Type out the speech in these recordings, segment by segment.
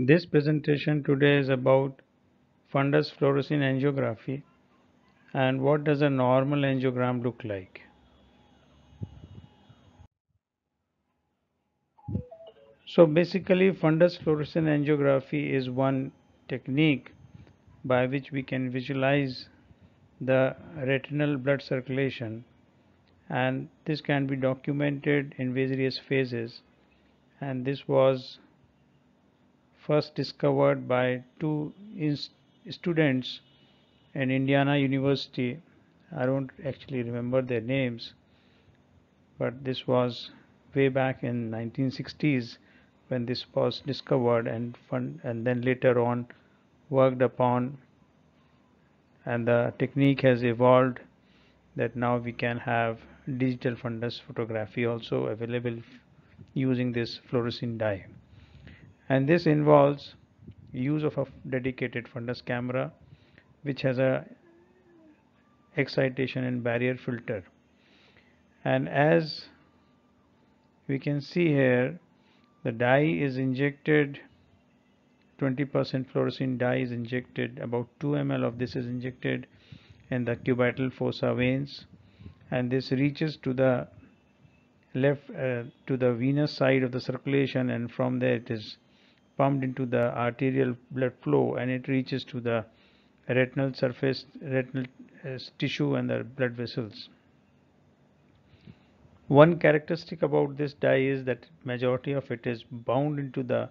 This presentation today is about fundus fluorescein angiography and what does a normal angiogram look like. So basically fundus fluorescein angiography is one technique by which we can visualize the retinal blood circulation and this can be documented in various phases and this was first discovered by two students in Indiana University. I don't actually remember their names, but this was way back in 1960s when this was discovered and fun, and then later on worked upon and the technique has evolved that now we can have digital fundus photography also available using this fluorescein dye and this involves use of a dedicated fundus camera which has a excitation and barrier filter. And as we can see here the dye is injected 20% fluorescein dye is injected about 2 ml of this is injected in the cubital fossa veins. And this reaches to the left uh, to the venous side of the circulation and from there it is pumped into the arterial blood flow and it reaches to the retinal surface retinal uh, tissue and the blood vessels. One characteristic about this dye is that majority of it is bound into the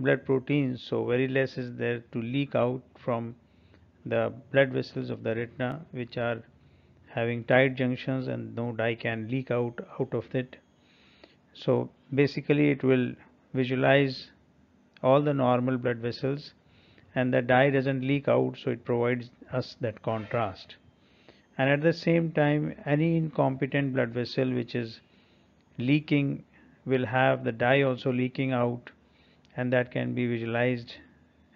blood proteins so very less is there to leak out from the blood vessels of the retina which are having tight junctions and no dye can leak out out of it. So basically it will visualize all the normal blood vessels and the dye doesn't leak out so it provides us that contrast and at the same time any incompetent blood vessel which is leaking will have the dye also leaking out and that can be visualized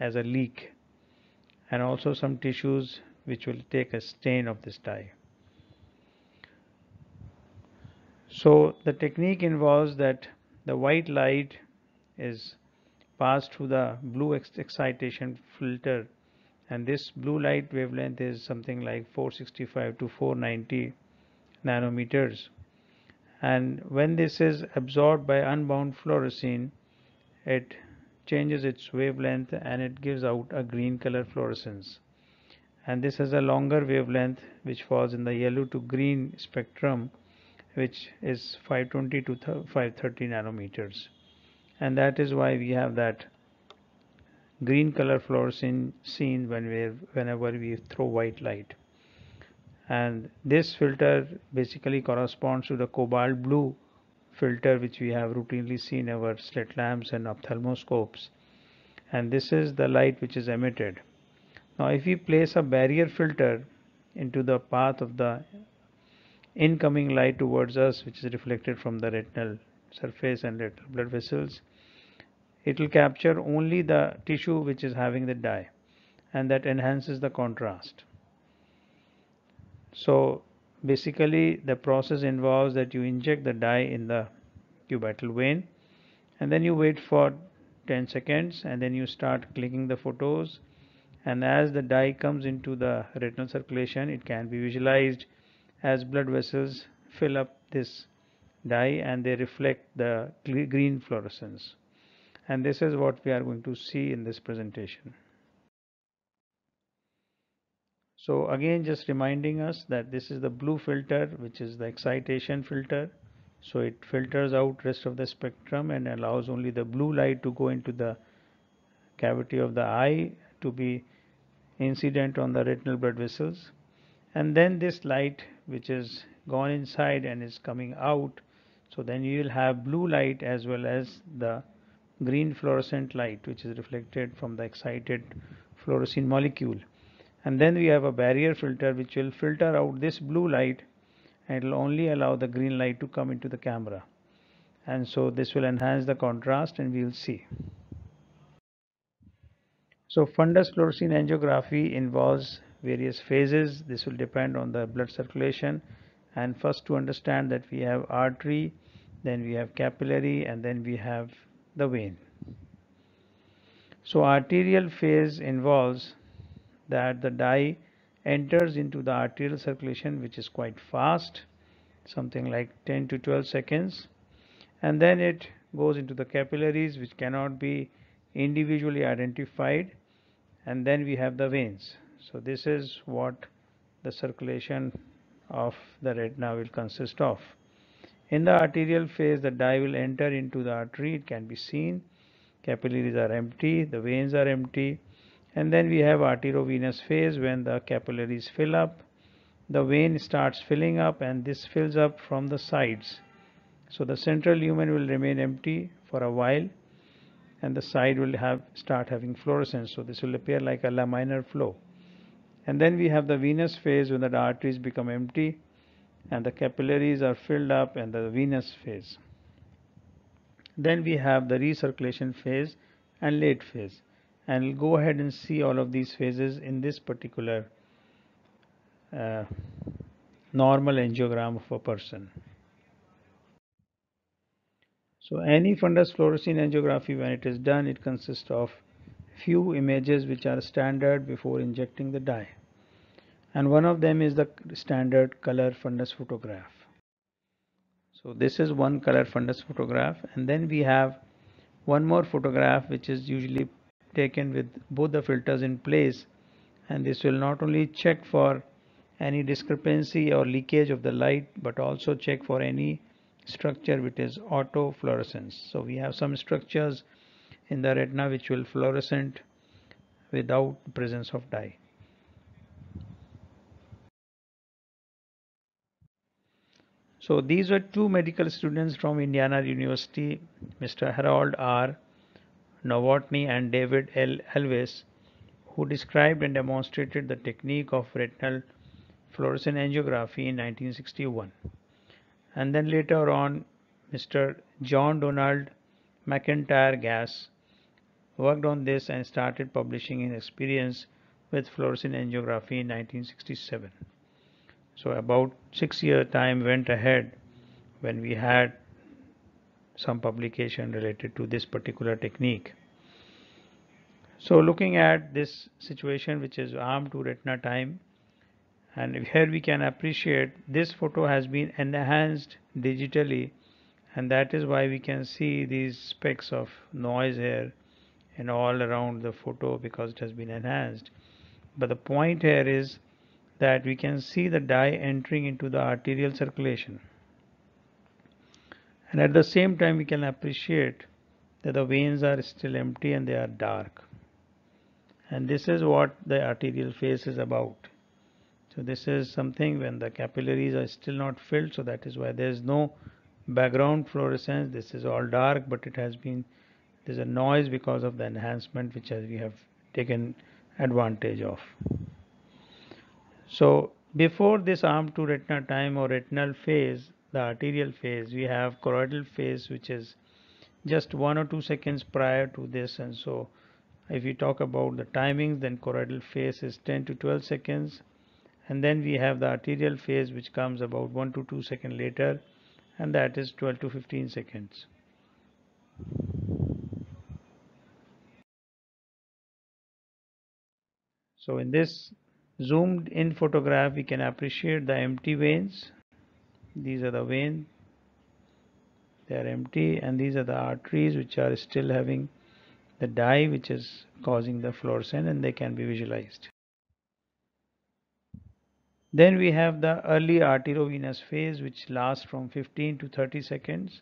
as a leak and also some tissues which will take a stain of this dye. So the technique involves that the white light is pass through the blue excitation filter. And this blue light wavelength is something like 465 to 490 nanometers. And when this is absorbed by unbound fluorescein it changes its wavelength and it gives out a green color fluorescence. And this has a longer wavelength which falls in the yellow to green spectrum which is 520 to 530 nanometers and that is why we have that green color fluorescence seen when we whenever we throw white light. And this filter basically corresponds to the cobalt blue filter which we have routinely seen in our slit lamps and ophthalmoscopes. And this is the light which is emitted. Now if we place a barrier filter into the path of the incoming light towards us which is reflected from the retinal surface and retinal blood vessels it will capture only the tissue which is having the dye and that enhances the contrast. So basically the process involves that you inject the dye in the cubital vein and then you wait for 10 seconds and then you start clicking the photos and as the dye comes into the retinal circulation it can be visualized as blood vessels fill up this dye and they reflect the green fluorescence and this is what we are going to see in this presentation. So again just reminding us that this is the blue filter which is the excitation filter. So it filters out rest of the spectrum and allows only the blue light to go into the cavity of the eye to be incident on the retinal blood vessels. And then this light which is gone inside and is coming out. So then you will have blue light as well as the green fluorescent light which is reflected from the excited fluorescein molecule. And then we have a barrier filter which will filter out this blue light and it will only allow the green light to come into the camera. And so this will enhance the contrast and we will see. So fundus fluorescein angiography involves various phases. This will depend on the blood circulation. And first to understand that we have artery then we have capillary and then we have the vein. So arterial phase involves that the dye enters into the arterial circulation which is quite fast something like 10 to 12 seconds and then it goes into the capillaries which cannot be individually identified and then we have the veins so this is what the circulation of the retina will consist of in the arterial phase the dye will enter into the artery. It can be seen. Capillaries are empty. The veins are empty. And then we have arteriovenous phase when the capillaries fill up. The vein starts filling up and this fills up from the sides. So the central lumen will remain empty for a while and the side will have start having fluorescence. So this will appear like a laminar flow. And then we have the venous phase when the arteries become empty and the capillaries are filled up and the venous phase. Then we have the recirculation phase and late phase. And we'll go ahead and see all of these phases in this particular uh, normal angiogram of a person. So any fundus fluorescein angiography when it is done it consists of few images which are standard before injecting the dye and one of them is the standard color fundus photograph. So this is one color fundus photograph. And then we have one more photograph which is usually taken with both the filters in place. And this will not only check for any discrepancy or leakage of the light but also check for any structure which is autofluorescence. So we have some structures in the retina which will fluorescent without presence of dye so these were two medical students from Indiana University Mr. Harold R. Novotny and David L. Alvis who described and demonstrated the technique of retinal fluorescent angiography in 1961 and then later on Mr. John Donald McIntyre Gass worked on this and started publishing his experience with fluorescent angiography in 1967 so about six year time went ahead when we had some publication related to this particular technique. So looking at this situation which is arm to retina time and here we can appreciate this photo has been enhanced digitally and that is why we can see these specks of noise here and all around the photo because it has been enhanced. But the point here is that we can see the dye entering into the arterial circulation. And at the same time we can appreciate that the veins are still empty and they are dark. And this is what the arterial phase is about. So this is something when the capillaries are still not filled so that is why there is no background fluorescence. This is all dark but it has been there's a noise because of the enhancement which we have taken advantage of so before this arm to retina time or retinal phase the arterial phase we have choroidal phase which is just one or two seconds prior to this. And so if we talk about the timings then choroidal phase is 10 to 12 seconds. And then we have the arterial phase which comes about 1 to 2 seconds later. And that is 12 to 15 seconds. So in this zoomed in photograph we can appreciate the empty veins. These are the veins. They are empty and these are the arteries which are still having the dye which is causing the fluorescence and they can be visualized. Then we have the early arteriovenous phase which lasts from 15 to 30 seconds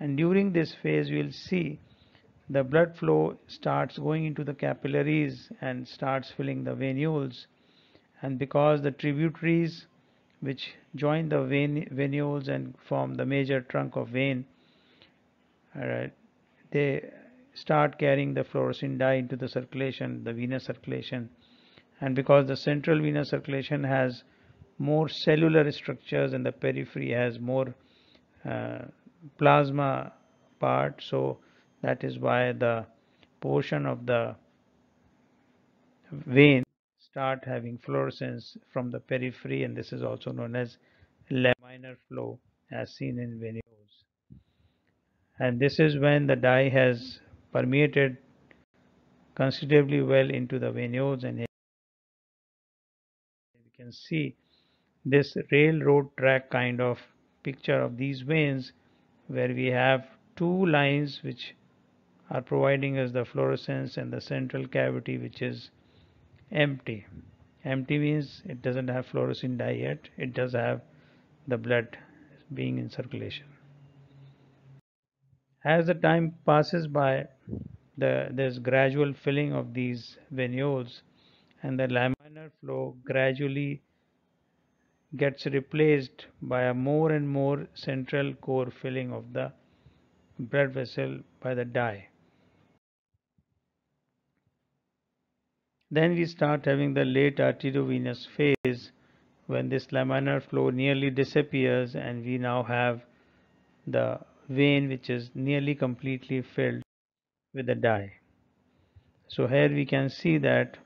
and during this phase we will see the blood flow starts going into the capillaries and starts filling the venules and because the tributaries which join the vein, venules and form the major trunk of vein they start carrying the fluorescent dye into the circulation the venous circulation. And because the central venous circulation has more cellular structures and the periphery has more uh, plasma part so that is why the portion of the vein start having fluorescence from the periphery and this is also known as laminar flow as seen in venules and this is when the dye has permeated considerably well into the veinioles and you can see this railroad track kind of picture of these veins where we have two lines which are providing us the fluorescence and the central cavity which is empty. Empty means it doesn't have fluorescent dye yet. It does have the blood being in circulation. As the time passes by the there's gradual filling of these venules and the laminar flow gradually gets replaced by a more and more central core filling of the blood vessel by the dye. Then we start having the late arteriovenous phase when this laminar flow nearly disappears and we now have the vein which is nearly completely filled with the dye. So here we can see that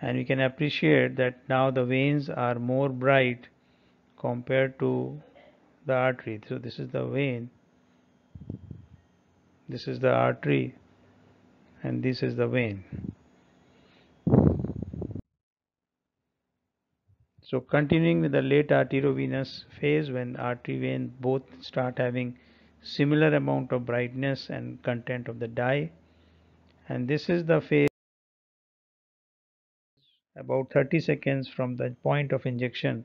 and we can appreciate that now the veins are more bright compared to the artery. So this is the vein, this is the artery and this is the vein. So continuing with the late arteriovenous phase when artery vein both start having similar amount of brightness and content of the dye and this is the phase about 30 seconds from the point of injection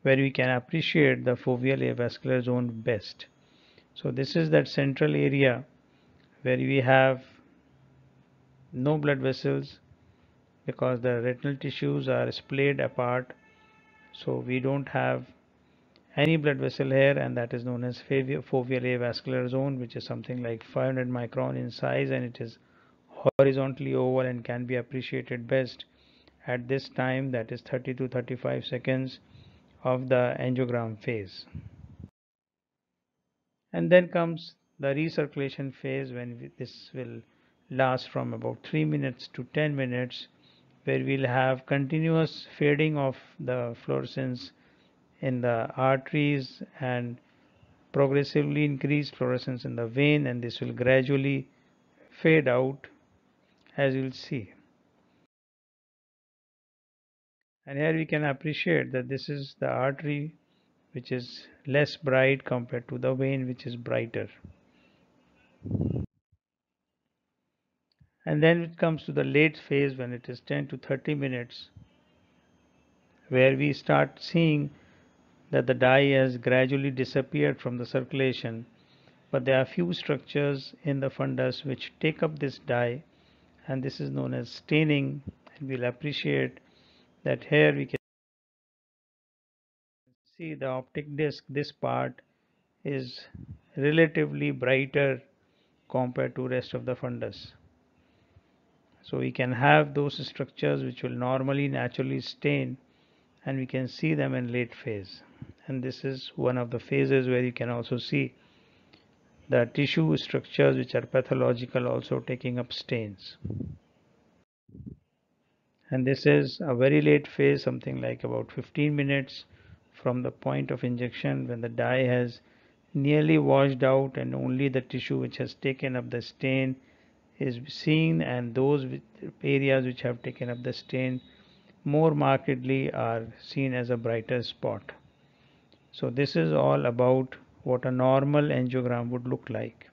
where we can appreciate the foveal avascular zone best. So this is that central area where we have no blood vessels because the retinal tissues are splayed apart so we don't have any blood vessel here and that is known as foveal avascular zone which is something like 500 micron in size and it is horizontally oval and can be appreciated best at this time that is 30 to 35 seconds of the angiogram phase. And then comes the recirculation phase when this will last from about 3 minutes to 10 minutes where we'll have continuous fading of the fluorescence in the arteries and progressively increased fluorescence in the vein and this will gradually fade out as you'll see. And here we can appreciate that this is the artery which is less bright compared to the vein which is brighter and then it comes to the late phase when it is 10 to 30 minutes where we start seeing that the dye has gradually disappeared from the circulation. But there are few structures in the fundus which take up this dye and this is known as staining. And we'll appreciate that here we can see the optic disc. This part is relatively brighter compared to rest of the fundus so we can have those structures which will normally naturally stain and we can see them in late phase. And this is one of the phases where you can also see the tissue structures which are pathological also taking up stains. And this is a very late phase something like about 15 minutes from the point of injection when the dye has nearly washed out and only the tissue which has taken up the stain is seen and those areas which have taken up the stain more markedly are seen as a brighter spot. So this is all about what a normal angiogram would look like.